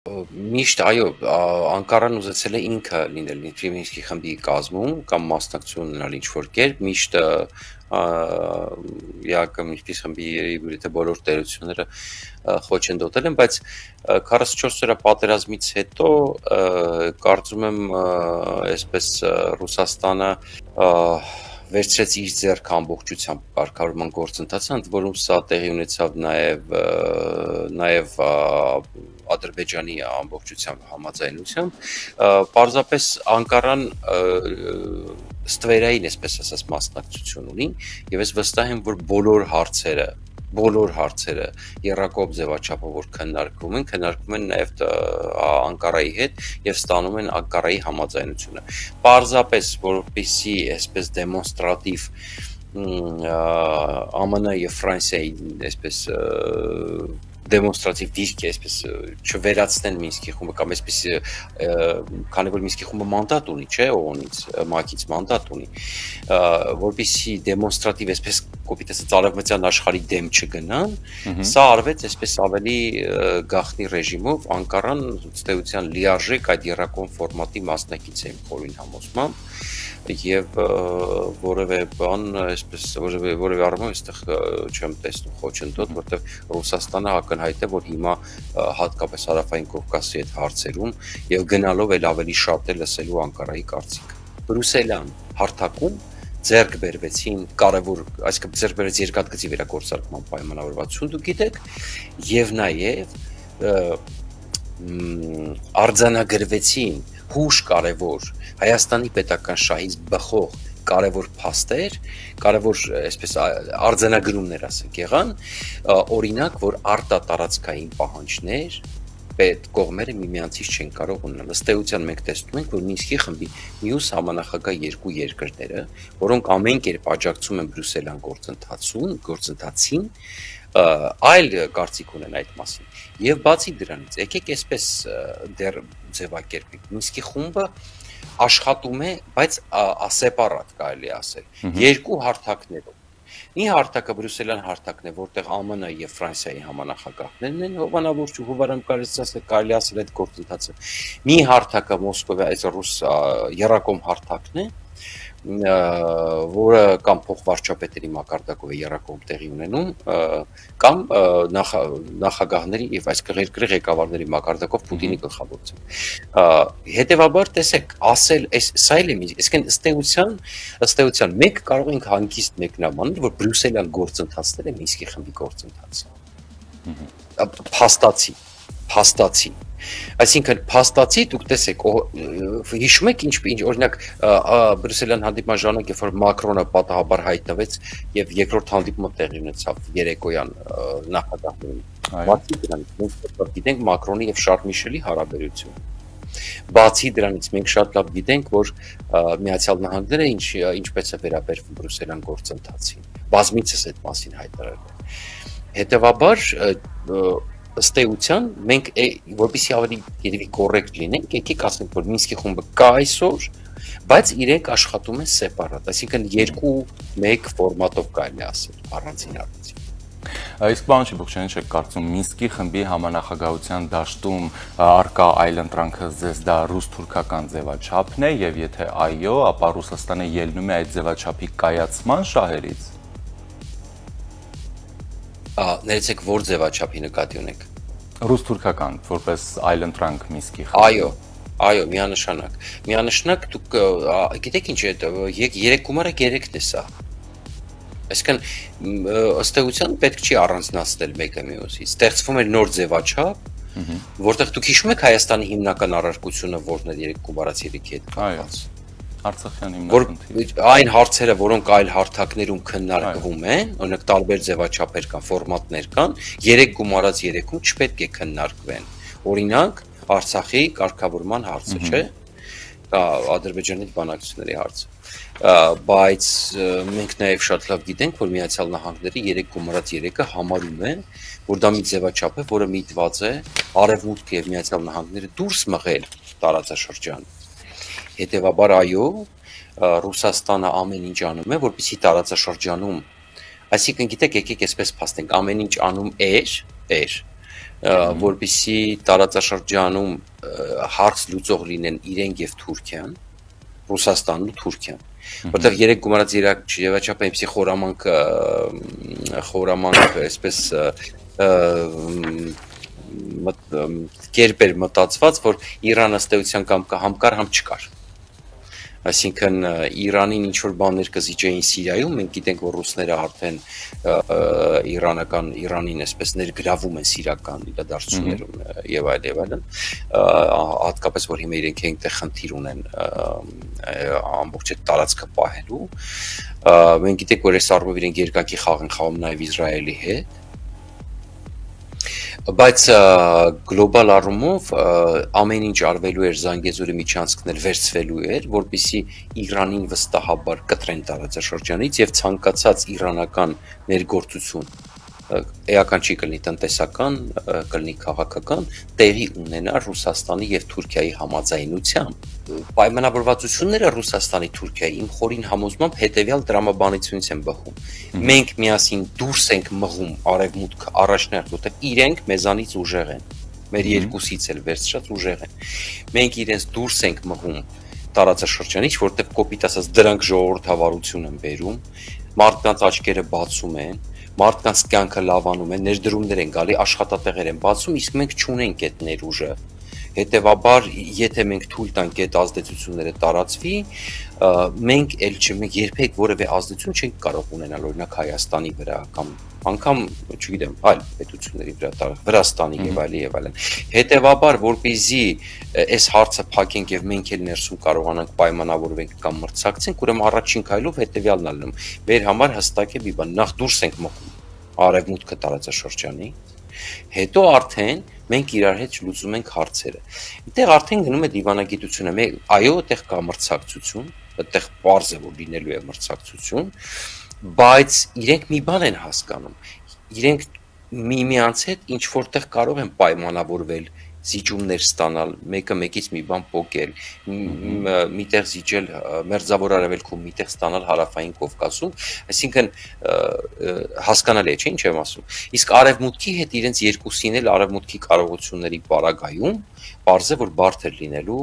Միշտ այո, Անկարան ուզեցել է ինքը լինել Մինսկի խմբի կազմում կամ մասնակցություն ունենալ ինչ-որ կերպ, միշտ ԵԱԿ Մինսկի խմբի երևի բոլոր տերությունները խոչընդոտել են, բայց 44 օրյա պատերազմից հետո կարծում եմ այսպես Ռուսաստանը վերցրեց իր ձեռք ամբողջությամբ կարգավորման գործընթացը, ընդ որում սա տեղի ունեցավ նաև նաև Ադրբեջանի ամբողջությամբ համաձայնությամբ, պարզապես Անկարան ստվերային, այսպես ասած, մասնակցություն ունի, եւ ես վստահ եմ, որ բոլոր հարցերը բոլոր հարցերը երրակոմ ձևաչափով որ քննարկվում են, քննարկվում են նաև Անկարայի հետ եւ ստանում են Անկարայի համաձայնությունը։ Պարզապես որպեսի այսպես դեմոնստրատիվ ԱՄՆ եւ Ֆրանսիայի այսպես դեմոնստրատիվ դիրք է, այսպես չվերացնեն Մինսկի խումբը կամ այսպես քանի որ Մինսկի խումբը մանդատ ունի, չէ, ՕՕՆ-ից, ՄԱԿ-ից մանդատ ունի, որպեսի դեմոնստրատիվ այսպես կոպիտեսը ցարավմտյան աշխարհի դեմ չգնան, սա արվեց այսպես ավելի գախնի ռեժիմով Անկարան ստեյության լիարժեք այդ երրակոմ ֆորմատի մասնակից է խորին համոզմամբ եւ որևէ բան այսպես որևէ որևէ առումով այստեղ չեմ տեսնում խոչընդոտ, որտեղ Ռուսաստանը ակնհայտ է, որ հիմա հատկապես հարավային Կովկասի այդ հարցերում եւ գնալով էլ ավելի շատ է լսելու Անկարայի կարծիքը։ Բրուսելյան հարթակում ձեռք բերվեցին կարևոր, այսինքն ձեռք բերեց երկաթգծի վերագործարկման պայմանավորվածություն, դուք գիտեք, եւ նաեւ արձանագրվեցին հուշ կարևոր Հայաստանի պետական շահից բխող կարևոր փաստեր, կարևոր այսպես արձանագրումներ ասենք եղան, օրինակ, որ արտատարածքային պահանջներ պետ կողմերը միմյանցից չեն կարող ունենալ։ Ըստ էության մենք տեսնում ենք, որ Մինսկի խմբի մյուս համանախագահ երկու երկրները, որոնք ամեն կերպ աջակցում են Բրյուսելյան գործընթացուն, գործընթացին, այլ կարծիք ունեն այդ մասին։ Եվ բացի դրանից, եկեք այսպես դեռ ձևակերպենք։ Մինսկի խումբը աշխատում է, բայց ասեպարատ կարելի ասել, երկու հարթակներով։ Մի հարթակը բրյուսելյան հարթակն է, որտեղ ԱՄՆ եւ Ֆրանսիայի համանախագահներն են հովանավոր ու կարելի ասել կարելի ասել այդ գործընթացը։ Մի հարթակը Մոսկովի այս ռուս երակոմ հարթակն է, որը կամ փոխվարչապետերի մակարդակով է երակոմ տեղի ունենում կամ նախ, նախագահների եւ այս երկրի ղեկավարների մակարդակով Պուտինի գլխավորությամբ հետեւաբար տեսեք ասել այս սա էլ է այսինքն ըստեյության ըստեյության մեկ կարող ենք հանգիստ մեկնաբանել որ բրյուսելյան գործընթացները Մինսկի խմբի գործընթաց փաստացի փաստացի Այսինքն փաստացի դուք տեսեք, հիշում եք ինչ ինչ օրինակ բրյուսելյան հանդիպման ժամանակ երբ որ Մակրոնը պատահաբար հայտնվեց եւ երկրորդ հանդիպումը տեղի ունեցավ երեկոյան նախագահներում։ Բացի դրանից մենք գիտենք Մակրոնի եւ Շարլ Միշելի հարաբերությունը։ Բացի դրանից մենք շատ լավ գիտենք, որ Միացյալ Նահանգները ինչ ինչպես է վերաբերվում բրյուսելյան գործընթացին։ Բազմիցս այդ մասին հայտարարել Հետևաբար ըստ էության մենք որպեսի ավելի երևի կոռեկտ լինենք, եկեք ասենք, որ Մինսկի խումբը կա այսօր, բայց իրենք աշխատում են սեպարատ, այսինքն երկու մեկ ֆորմատով կարելի ասել, առանցին առանցին։ Իսկ բան չի բողջան չեք կարծում Մինսկի խմբի համանախագահության դաշտում արկա այլընտրանքը ձեզ դա ռուս-թուրքական ձևաչափն է եւ եթե այո, ապա Ռուսաստանը ելնում է այդ ձևաչափի կայացման շահերից ներեցեք որ ձևաչափի նկատի ունեք ռուս-թուրքական որպես այլընտրանք Միսկի խմբի Այո, այո, միանշանակ։ Միանշանակ դուք գիտեք ինչ է, երեք գումարը երեքն է սա։ Այսինքն ըստ էության պետք չի առանձնացնել մեկը մյուսից։ Ստեղծվում է նոր ձևաչափ, որտեղ դուք հիշում եք Հայաստանի հիմնական առարկությունը, որն է երեք գումարած երեքի հետ կապված։ Այո Արցախյան հիմնախնդիր։ Այն հարցերը, որոնք այլ հարթակներում քննարկվում են, օրինակ տարբեր ձևաչափեր կան, ֆորմատներ կան, 3 գումարած 3-ում չպետք է քննարկվեն։ Օրինակ, Արցախի կարգավորման հարցը, չէ՞։ Կա Ադրբեջանի բանակցությունների հարցը բայց մենք նաև շատ լավ գիտենք, որ Միացյալ Նահանգները 3 գումարած 3-ը համարում են, որ դա մի ձևաչափ է, որը միտված է արևմուտքը եւ Միացյալ Նահանգները դուրս մղել տարածաշրջան Հետևաբար այո, Ռուսաստանը ամեն ինչ անում է, որպեսզի տարածաշրջանում, այսինքն գիտեք, եկեք այսպես փաստենք, ամեն ինչ անում էր, էր, որբիսի տարածաշրջանում հարց լուծող լինեն իրենք եւ Թուրքիան, Ռուսաստանն ու Թուրքիան որտեղ երեք գումարած իրակ չեվաչափ այնպեսի խորամանկ խորամանկ այսպես կերպեր մտածված, որ Իրանը ըստեյության կամ համ կար, համ չկար այսինքն Իրանին ինչ որ բաներ կզիջեին Սիրիայում, մենք գիտենք, որ ռուսները արդեն իրանական Իրանին այսպես ներգրավում են սիրական իրադարձություններում եւ այլ եւ այլն, հատկապես որ հիմա իրենք այնտեղ խնդիր ունեն ամբողջ այդ տարածքը պահելու։ Մենք գիտենք, որ այս առումով իրենք երկակի խաղ են խաղում նաեւ Իսրայելի հետ բայց գլոբալ առումով ամեն ինչ արվելու էր Զանգեզուրի միջանցքներ վերցվելու էր, որբիսի Իրանին վստահաբար կտրեն տարածաշրջանից եւ ցանկացած իրանական ներգործություն էական չի կլինի տնտեսական, կլինի քաղաքական, տեղի ունենա Ռուսաստանի եւ Թուրքիայի համաձայնությամբ։ Պայմանավորվածությունները Ռուսաստանի Թուրքիայի իմ խորին համոզմամբ հետեւյալ դրամաբանությունից են բխում։ Մենք միասին դուրս ենք մղում արևմուտքը առաջնահերթ, որտեղ իրենք մեզանից ուժեղ են։ Մեր երկուսից էլ վերցրած ուժեղ են։ Մենք իրենց դուրս ենք մղում տարածաշրջանից, որտեղ կոպիտ ասած դրանք ժողովրդավարություն են բերում, մարդկանց աչքերը բացում են, մարդկանց կյանքը լավանում է, ներդրումներ են գալի, աշխատատեղեր են բացում, իսկ մենք չունենք այդ ներուժը։ Հետևաբար, եթե մենք թույլ տանք այդ ազդեցությունները տարածվի, մենք ել չմենք երբեք որևէ ազդեցություն չենք կարող ունենալ օրինակ Հայաստանի վրա կամ անգամ, չգիտեմ, այլ պետությունների վրա, տարածք Վրաստանի եւ այլն եւ այլն։ Հետևաբար, որպեսզի այս հարցը փակենք եւ մենք էլ ներսում կարողանանք պայմանավորվենք կամ մրցակցենք, ուրեմն առաջին քայլով հետեւյալն ալնում։ Մեր համար հստակ է մի բան, նախ դուրս ենք մղում արևմուտքը տարածաշրջանի, հետո արդեն մենք իրար հետ լուծում ենք հարցերը։ Այդտեղ արդեն գնում է դիվանագիտությունը։ Մեկ այո, այդտեղ կա մրցակցություն, այդտեղ པարզ է որ լինելու է մրցակցություն, բայց իրենք մի բան են հասկանում։ Իրենք միմյանց հետ ինչ որտեղ կարող են պայմանավորվել զիջումներ ստանալ, մեկը մեկից մի բան փոկել, միտեղ զիջել մերձավոր արևելքում, միտեղ ստանալ հարավային Կովկասում, այսինքն հասկանալի է, չէ՞ ինչ եմ ասում։ Իսկ արևմուտքի հետ իրենց երկուսին էլ արևմուտքի կարողությունների բարագայում, բարձ է որ բարդ է լինելու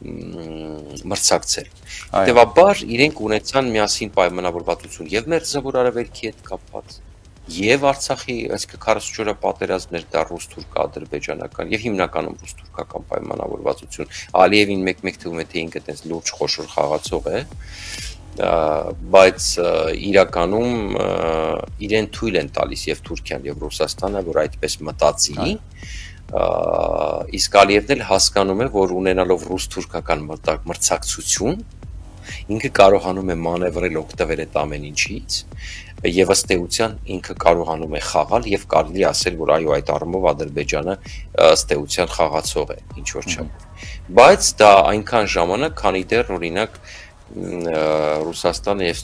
մրցակցել։ Հետևաբար իրենք ունեցան միասին պայմանավորվածություն եւ մերձավոր արևելքի հետ կապված եւ Արցախի այսինքն 44-ը պատերազմներ դա ռուս-թուրք-ադրբեջանական եւ հիմնականում ռուս-թուրքական պայմանավորվածություն Ալիևին մեկ-մեկ թվում է թե ինքը այդպես լուրջ խոշոր խաղացող է բայց իրականում իրեն թույլ են տալիս եւ Թուրքիան եւ Ռուսաստանը որ այդպես մտածի իսկ Ալիևն էլ հասկանում է որ ունենալով ռուս-թուրքական մրցակցություն ինքը կարողանում է մանևրել օգտվել այդ ամեն ինչից եւ ըստ էության ինքը կարողանում է խաղալ եւ կարելի ասել որ այո այդ առումով Ադրբեջանը ըստ էության խաղացող է ինչ որ չափ բայց դա այնքան ժամանակ քանի դեռ օրինակ Ռուսաստանը եւ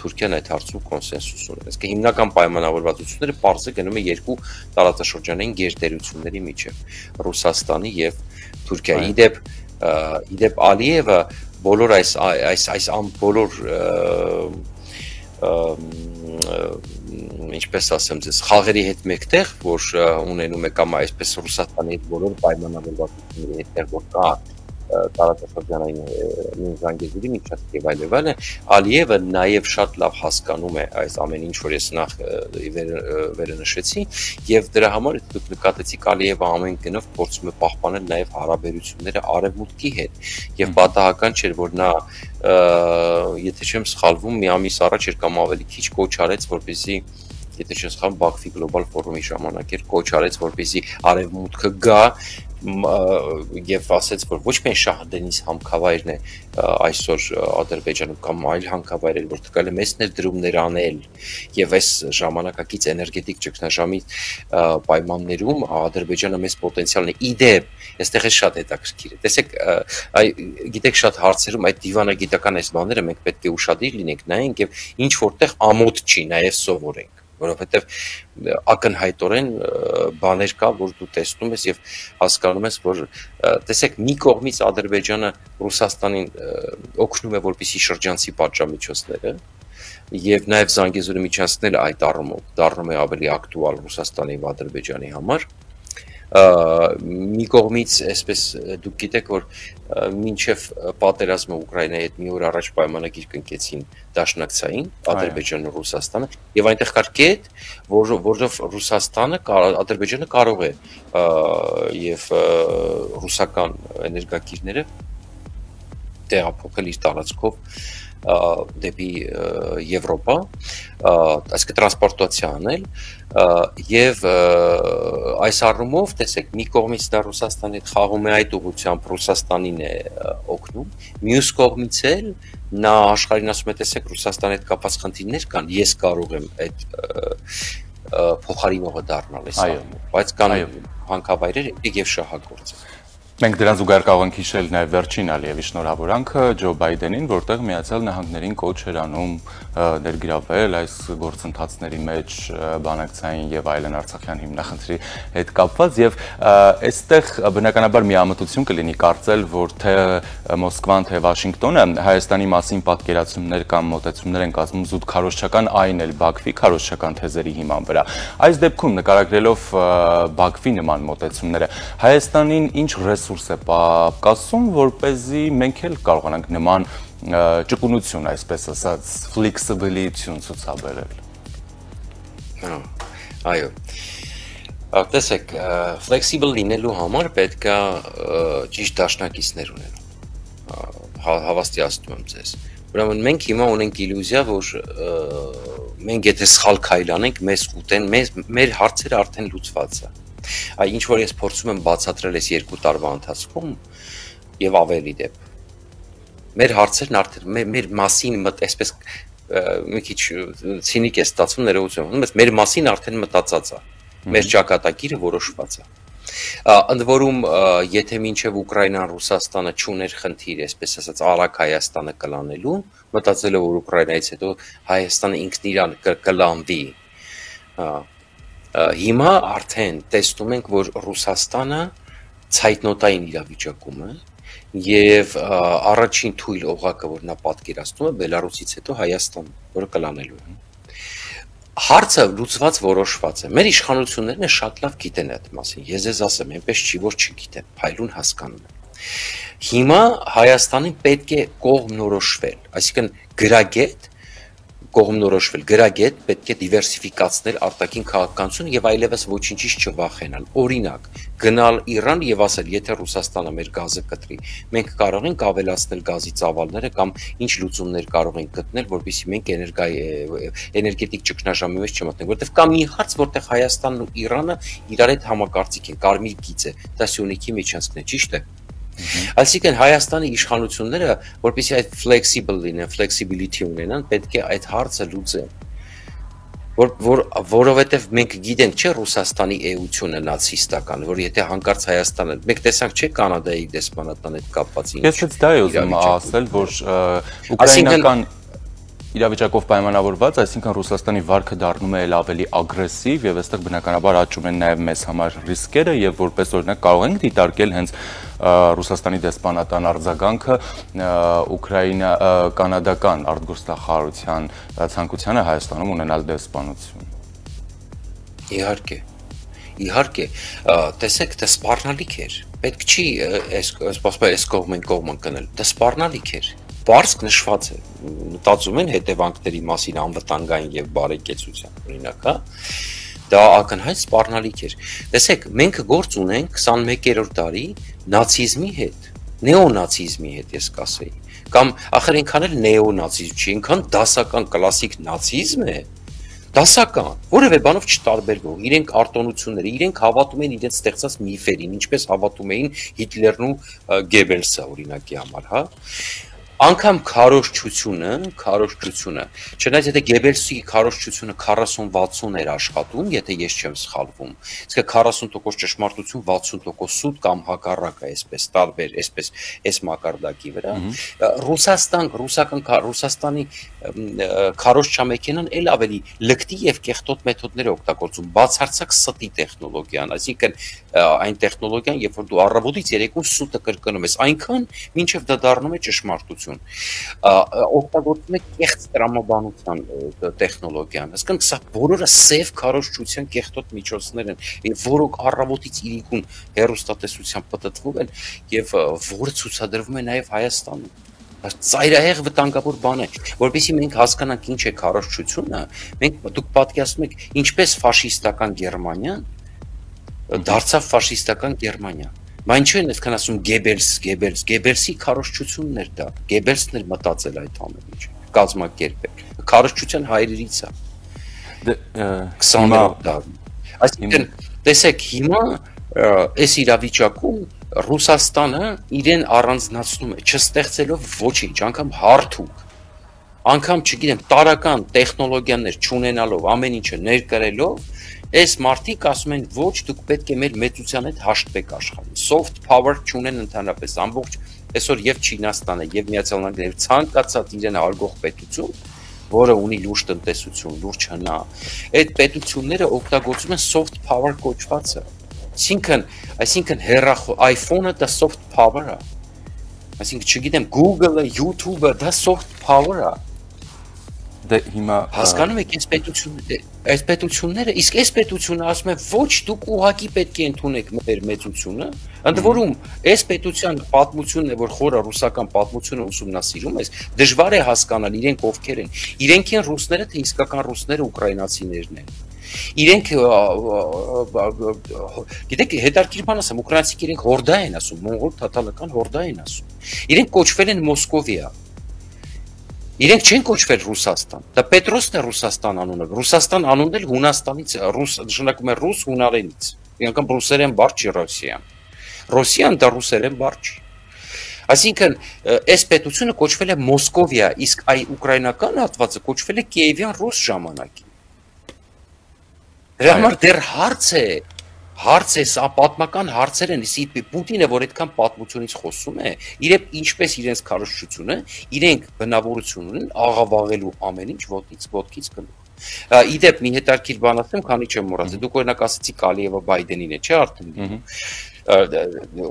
Թուրքիան այդ հարցում կոնսենսուս ունեն։ Իսկ հիմնական պայմանավորվածությունները པարզը գնում է երկու տարածաշրջանային գերտերությունների միջև՝ Ռուսաստանի եւ Թուրքիայի։ Իդեպ իդեպ Ալիևը բոլոր այս այս այս ամ բոլոր ինչպես ասեմ ձեզ խաղերի հետ մեկտեղ որ ունենում է կամ այսպես Ռուսաստանի բոլոր պայմանավորվածությունների հետ որ կա տարածաշրջանային Զանգեզուրի միջազգ եւ այլ եւ այլն Ալիևը նաեւ շատ լավ հասկանում է այս ամեն ինչ որ ես նախ վերը նշեցի եւ դրա համար դուք նկատեցիք Ալիևը ամեն գնով փորձում է պահպանել նաեւ հարաբերությունները արևմուտքի հետ եւ պատահական չէր որ նա եթե չեմ սխալվում մի ամիս առաջ էր կամ ավելի քիչ կոչ արեց որպեսզի եթե չեմ սխալվում Բաքվի գլոբալ ֆորումի ժամանակ էր կոչ արեց որպեսզի արևմուտքը գա եւ ասաց որ ոչ միայն Շահդենիս համքավայրն է այսօր Ադրբեջանում կամ այլ հանքավայրեր որ տկալ է մեծ ներդրումներ անել եւ այս ժամանակակից էներգետիկ ճգնաժամի պայմաններում Ադրբեջանը մեծ պոտենցիալ ունի իդեպ այստեղ է շատ հետաքրքիր է տեսեք այ գիտեք շատ հարցերում այդ դիվանագիտական այս բաները մենք պետք է ուշադիր լինենք նայենք եւ ինչ որտեղ ամոթ չի նաեւ սովորենք որովհետև ակնհայտորեն բաներ կա, որ դու տեսնում ես եւ հասկանում ես, որ տեսեք մի կողմից Ադրբեջանը Ռուսաստանին օգնում է որպիսի շրջանցի պատժամիջոցները եւ նաեւ Զանգեզուրի միջանցքները այդ առումով դառնում է ավելի ակտուալ Ռուսաստանի եւ Ադրբեջանի համար մի կողմից այսպես դուք գիտեք որ մինչև պատերազմը Ուկրաինայի հետ մի օր առաջ պայմանագիր կնքեցին դաշնակցային Ադրբեջանը Ռուսաստանը եւ այնտեղ կար կետ որ որով Ռուսաստանը Ադրբեջանը կարող է եւ ռուսական էներգակիրները տեղափոխել իր տարածքով դեպի Եվրոպա, այսինքն տրանսպորտացիա անել եւ այս առումով տեսեք մի կողմից դա Ռուսաստանի հետ խաղում է այդ ուղությամբ Ռուսաստանին է օգնում, մյուս կողմից էլ նա աշխարհին ասում է տեսեք Ռուսաստանի հետ կապված խնդիրներ կան, ես կարող եմ այդ փոխարինողը դառնալ այս առումով, բայց կան հանքավայրեր եւ շահագործել Մենք դրան զուգահեռ կարող ենք հիշել նաև վերջին Ալիևի շնորհավորանքը Ջո Բայդենին, որտեղ Միացյալ Նահանգներին կոչ էր անում ներգրավել այս գործընթացների մեջ բանակցային եւ այլն Արցախյան հիմնախնդրի հետ կապված եւ այստեղ բնականաբար միամտություն կլինի կարծել, որ թե Մոսկվան, թե Վաշինգտոնը Հայաստանի մասին պատկերացումներ կամ մոտեցումներ են կազմում զուտ քարոշչական այն էլ Բաքվի քարոշչական թեզերի հիման վրա։ Այս դեպքում նկարագրելով Բաքվի նման մոտեցումները Հայաստանին ինչ ռեսուրս ռեսուրս է կասում, որ เป զի մենք էլ կարողանանք նման ճկունություն, այսպես ասած, flexibility ցուցաբերել։ Հա, այո։ Տեսեք, flexible լինելու համար պետք է ճիշտ դաշնակիցներ ունենալ։ հա, Հավաստիացնում եմ ձեզ։ Ուրեմն մենք հիմա ունենք իլյուզիա, որ մենք եթե սխալ քայլ անենք, մեզ ուտեն, մեր մեր հարցերը արդեն լուծված է Այ ինչ որ ես փորձում եմ բացատրել այս երկու տարվա ընթացքում եւ ավելի դեպ։ Մեր հարցերն արդեն մեր, մասին մտ այսպես մի քիչ ցինիկ է ստացվում ներողություն։ Ոնց մեր մասին արդեն մտածած է։ Մեր ճակատագիրը որոշված է։ Ընդ որում, եթե մինչև Ուկրաինան Ռուսաստանը ճուներ խնդիր, այսպես ասած, Արաք Հայաստանը կլանելու, մտածելով որ Ուկրաինայից հետո Հայաստանը ինքն իրան կլանվի, Հիմա արդեն տեսնում ենք, որ Ռուսաստանը ցայտնոտային իրավիճակում է եւ առաջին թույլ օղակը, որ նա պատկերացնում է Բելարուսից հետո Հայաստան, որը կլանելու է հարցը լուծված որոշված է։ Մեր իշխանություններն շատ լավ գիտեն այդ մասին։ Ես ես ասեմ, այնպես չի որ չգիտեն, փայլուն հասկանում են։ Հիմա Հայաստանին պետք է կողմնորոշվել, այսինքն գրագետ կողմնորոշվել գրագետ պետք է դիվերսիֆիկացնել արտաքին քաղաքականությունը եւ այլևս ոչինչից չվախենալ։ Օրինակ, գնալ Իրան եւ ասել, եթե Ռուսաստանը մեր գազը կտրի, մենք կարող ենք ավելացնել գազի ծավալները կամ ինչ լուծումներ կարող ենք գտնել, որովհետեւ մենք էներգայի էներգետիկ ճգնաժամի մեջ չմտնենք, որովհետեւ կա մի հարց, որտեղ Հայաստանն ու Իրանը իրար հետ համակարծիք են, կարմիր գիծ է, դա Սյունիքի միջանցքն է, ճիշտ է։ Այսինքն Հայաստանի իշխանությունները, որպեսզի այդ flexible լինեն, flexibility ունենան, պետք է այդ հարցը լուծեն որ որ որովհետև մենք գիտենք չէ Ռուսաստանի էությունը նացիստական, որ եթե հանկարծ Հայաստանը մենք տեսանք չէ Կանադայի դեսպանատան հետ կապված ինչ։ Ես դա եմ ասել, որ ուկրաինական իրավիճակով պայմանավորված, այսինքն Ռուսաստանի վարկը դառնում է ել ավելի ագրեսիվ եւ այստեղ բնականաբար աճում են նաեւ մեզ համար ռիսկերը եւ որպես օրինակ կարող ենք դիտարկել հենց Ռուսաստանի դեսպանատան արձագանքը Ուկրաինա կանադական արտգործնախարարության ցանկությանը Հայաստանում ունենալ դեսպանություն։ Իհարկե։ Իհարկե, տեսեք, դա սպառնալիք էր։ Պետք չի այս ասպասպա այս կողմեն կողմն կնել։ Դա սպառնալիք էր բարձ նշված է մտածում են հետևանքների մասին անվտանգային եւ բարեկեցության օրինակ, հա դա ակնհայտ սպառնալիք էր։ Տեսեք, մենք գործ ունենք 21-րդ դարի նացիզմի հետ, նեոնացիզմի հետ ես կասեի։ Կամ ախր այնքան էլ նեոնացիզմ չի, այնքան դասական կլասիկ նացիզմ է, դասական, որևէ բանով չտարբերվող, իրենք արտոնությունները, իրենք հավատում են իրենց ստեղծած միֆերին, ինչպես հավատում էին Հիտլերն ու Գեբելսը օրինակի համար, հա անգամ քարոշչությունը, քարոշչությունը, չնայած եթե Գեբելսի քարոշչությունը 40-60 էր աշխատում, եթե ես չեմ սխալվում, իսկ 40% ճշմարտություն, 60% սուտ կամ հակառակը, այսպես տարբեր, այսպես այս մակարդակի վրա, Ռուսաստան, ռուսական Ռուսաստանի քարոշչա մեքենան ել ավելի լկտի եւ կեղտոտ մեթոդներ է օգտագործում, բացարձակ ստի տեխնոլոգիան, այսինքն այն տեխնոլոգիան, երբ որ դու առավոտից երեկոն սուտը կրկնում ես, այնքան մինչև դա դառնում է ճշմարտություն։ Օգտագործում է կեղծ տրամաբանության տեխնոլոգիան։ Հասկանում սա բոլորը սև քարոշչության կեղտոտ միջոցներ են, որոնք առավոտից իրիկուն հերոստատեսության պատտվում են եւ որը ցուցադրվում է նաեւ Հայաստանում ծայրահեղ վտանգավոր բան է, որովհետեւ մենք հասկանանք ինչ է քարոշչությունը, մենք դուք պատկերացնում եք ինչպես ֆաշիստական Գերմանիան դարձավ ֆաշիստական Գերմանիա։ Բա ինչու են այսքան ասում Գեբելս, Գեբելս, Գեբելսի քարոշչությունն էր դա։ Գեբելսն էր մտածել այդ ամեն ինչ, կազմակերպել։ Քարոշչության հայրերից է։ 20-րդ դարում։ Այսինքն, տեսեք, հիմա այս իրավիճակում Ռուսաստանը իրեն առանձնացնում է, չստեղծելով ոչինչ, անգամ հարթուկ, անգամ, չգիտեմ, տարական տեխնոլոգիաներ չունենալով, ամեն ինչը ներկրելով, այս մարդիկ ասում են ոչ, դուք պետք է մեր մեծության հետ հաշտվեք աշխարհում։ Soft power չունեն ընդհանրապես ամբողջ այսօր եւ Չինաստանը եւ Միացյալ Նահանգները ցանկացած իրեն արգող պետություն, որը ունի լուրջ տնտեսություն, լուրջ հնա, այդ պետությունները օգտագործում են soft power կոչվածը Այսինքն, այսինքն հերախո iPhone-ը դա soft power-ը։ Այսինքն, չգիտեմ, Google-ը, YouTube-ը դա soft power-ը։ Դե հիմա հասկանում եք այս պետությունները, այս պետությունները, իսկ այս պետությունը ասում է ոչ դուք ուղակի պետք է ընդունեք մեր մեծությունը, ընդ որում այս պետության պատմությունն է, որ խորը ռուսական պատմությունը ուսումնասիրում ես, դժվար է հասկանալ իրենք ովքեր են։ Իրենք են ռուսները, թե իսկական ռուսները ուկրաինացիներն են։ Իրենք գիտեք հետարքիր բան ասեմ, ուկրաինացիք իրենք հորդա են ասում, մոնղոլ թաթալական հորդա են ասում։ Իրենք կոչվել են Մոսկովիա։ Իրենք չեն կոչվել Ռուսաստան։ Դա Պետրոսն է Ռուսաստան անունը։ Ռուսաստան անունն էլ Հունաստանից ռուս նշանակում է ռուս հունարենից։ Անկամ ռուսերեն բառ չի Ռոսիան։ Ռոսիան դա ռուսերեն բառ չի։ Այսինքն այս պետությունը կոչվել է Մոսկովիա, իսկ այ ուկրաինական հատվածը կոչվել է Կիևյան ռուս ժամանակի։ Դրա համար դեռ հարց է, հարց է, սա պատմական հարցեր են, իսկ Պուտինը, որ այդքան պատմությունից խոսում է, իրենք ինչպես իրենց քարոշչությունը, իրենք բնավորություն ունեն աղավաղելու ամեն ինչ ոտից ոտքից գնու։ Իդեպ մի հետարքիր բան ասեմ, քանի չեմ մոռացել։ Դուք օրինակ ասացիք Ալիևը Բայդենին է, չէ՞ արդեն։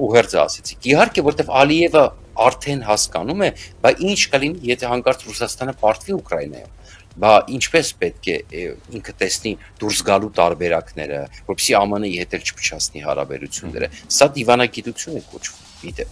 Ուղերձը ասեցիք։ Իհարկե, որտեվ Ալիևը արդեն հասկանում է, բայց ինչ կլինի, եթե հանկարծ Ռուսաստանը պարտվի Ուկրաինայում բա ինչպես պետք է ինքը տեսնի դուրս գալու տարբերակները, որպեսզի ԱՄՆ-ի հետ էլ չփչացնի հարաբերությունները։ Սա դիվանագիտություն է կոչվում, գիտե։